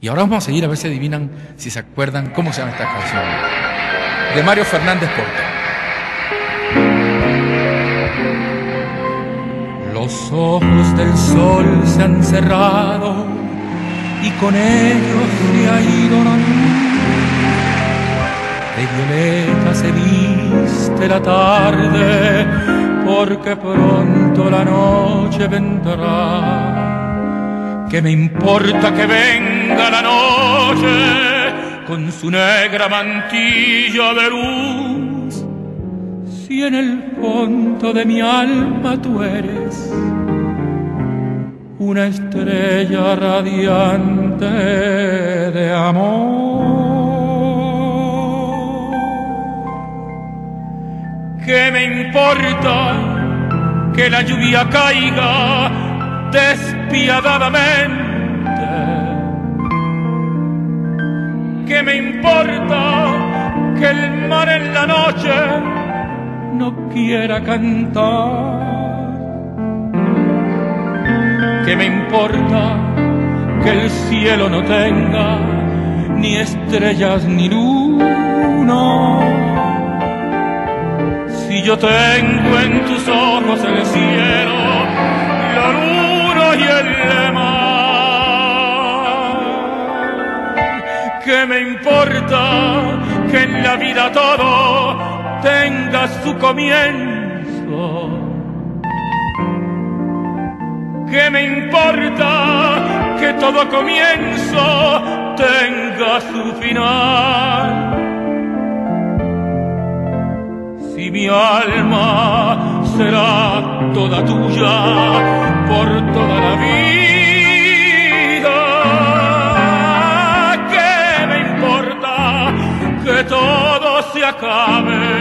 Y ahora vamos a seguir a ver si adivinan, si se acuerdan cómo se llama esta canción. De Mario Fernández Porto. Los ojos del sol se han cerrado y con ellos se ha ido la luz. De violeta se viste la tarde porque pronto la noche vendrá ¿Qué me importa que venga la noche con su negra mantilla de luz? Si en el fondo de mi alma tú eres una estrella radiante de amor. ¿Qué me importa que la lluvia caiga despiadadamente. Importa que el mar en la noche no quiera cantar? ¿Qué me importa que el cielo no tenga ni estrellas ni luna? Si yo tengo en tus ojos ¿Qué me importa que en la vida todo tenga su comienzo? ¿Qué me importa que todo comienzo tenga su final? Si mi alma será toda tuya, por toda acabe.